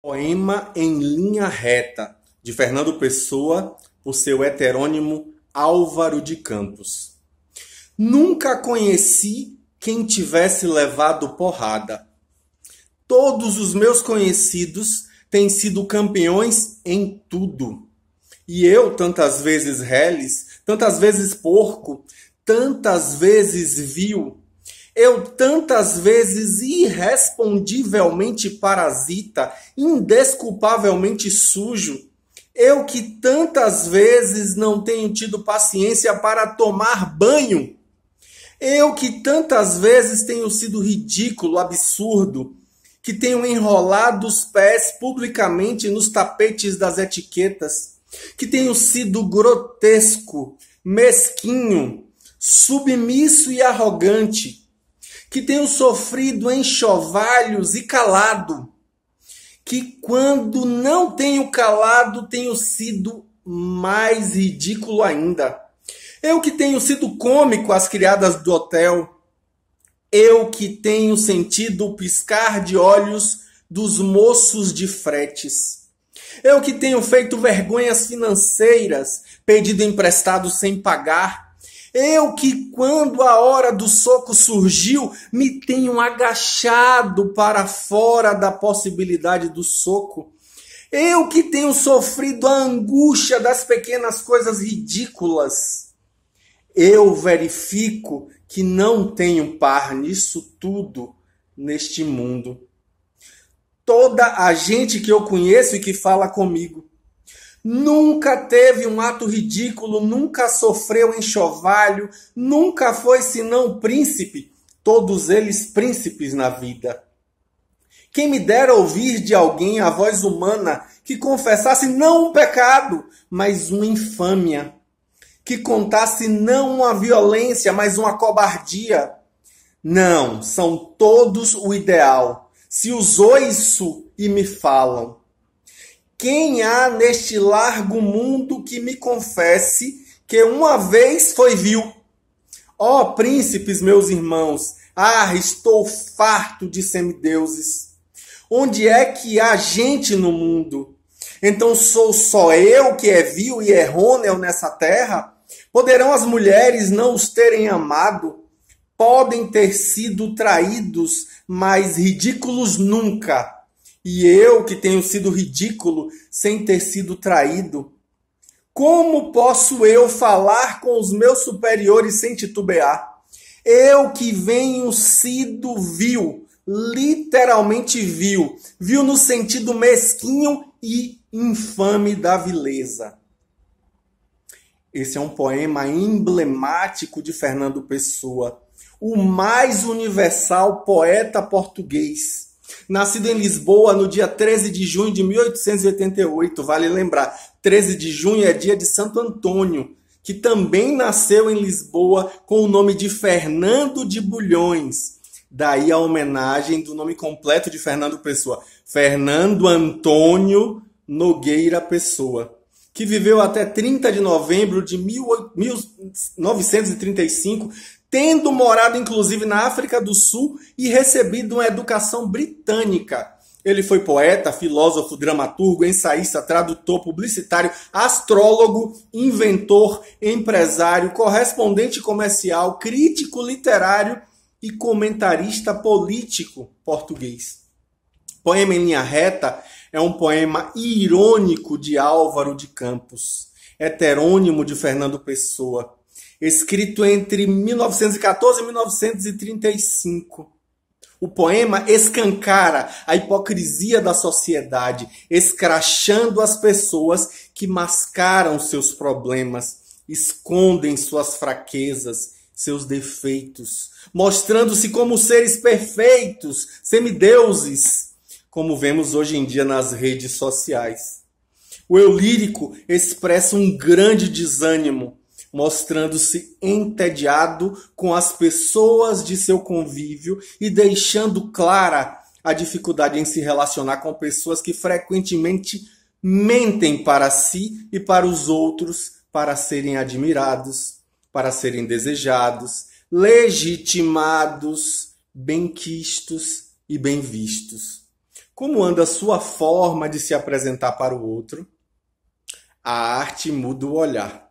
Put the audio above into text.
Poema em linha reta, de Fernando Pessoa, por seu heterônimo Álvaro de Campos. Nunca conheci quem tivesse levado porrada. Todos os meus conhecidos têm sido campeões em tudo. E eu, tantas vezes reles, tantas vezes porco, tantas vezes vil, eu tantas vezes irrespondivelmente parasita, indesculpavelmente sujo, eu que tantas vezes não tenho tido paciência para tomar banho, eu que tantas vezes tenho sido ridículo, absurdo, que tenho enrolado os pés publicamente nos tapetes das etiquetas, que tenho sido grotesco, mesquinho, submisso e arrogante, que tenho sofrido enxovalhos e calado, que quando não tenho calado tenho sido mais ridículo ainda. Eu que tenho sido cômico às criadas do hotel, eu que tenho sentido o piscar de olhos dos moços de fretes. Eu que tenho feito vergonhas financeiras, pedido emprestado sem pagar, eu que, quando a hora do soco surgiu, me tenho agachado para fora da possibilidade do soco. Eu que tenho sofrido a angústia das pequenas coisas ridículas. Eu verifico que não tenho par nisso tudo neste mundo. Toda a gente que eu conheço e que fala comigo nunca teve um ato ridículo, nunca sofreu enxovalho, nunca foi senão príncipe, todos eles príncipes na vida. Quem me dera ouvir de alguém a voz humana que confessasse não um pecado, mas uma infâmia, que contasse não uma violência, mas uma cobardia. Não, são todos o ideal. Se usou isso e me falam. Quem há neste largo mundo que me confesse que uma vez foi vil? Ó oh, príncipes, meus irmãos, ah, estou farto de semideuses. Onde é que há gente no mundo? Então sou só eu que é vil e errôneo nessa terra? Poderão as mulheres não os terem amado? Podem ter sido traídos, mas ridículos nunca e eu que tenho sido ridículo sem ter sido traído? Como posso eu falar com os meus superiores sem titubear? Eu que venho sido vil, literalmente vil, vil no sentido mesquinho e infame da vileza. Esse é um poema emblemático de Fernando Pessoa, o mais universal poeta português Nascido em Lisboa no dia 13 de junho de 1888, vale lembrar, 13 de junho é dia de Santo Antônio, que também nasceu em Lisboa com o nome de Fernando de Bulhões. Daí a homenagem do nome completo de Fernando Pessoa, Fernando Antônio Nogueira Pessoa, que viveu até 30 de novembro de 1935, tendo morado inclusive na África do Sul e recebido uma educação britânica. Ele foi poeta, filósofo, dramaturgo, ensaísta, tradutor, publicitário, astrólogo, inventor, empresário, correspondente comercial, crítico literário e comentarista político português. Poema em linha reta é um poema irônico de Álvaro de Campos, heterônimo de Fernando Pessoa, escrito entre 1914 e 1935. O poema escancara a hipocrisia da sociedade, escrachando as pessoas que mascaram seus problemas, escondem suas fraquezas, seus defeitos, mostrando-se como seres perfeitos, semideuses, como vemos hoje em dia nas redes sociais. O eu lírico expressa um grande desânimo, mostrando-se entediado com as pessoas de seu convívio e deixando clara a dificuldade em se relacionar com pessoas que frequentemente mentem para si e para os outros para serem admirados, para serem desejados, legitimados, benquistos e bem vistos. Como anda a sua forma de se apresentar para o outro? A arte muda o olhar.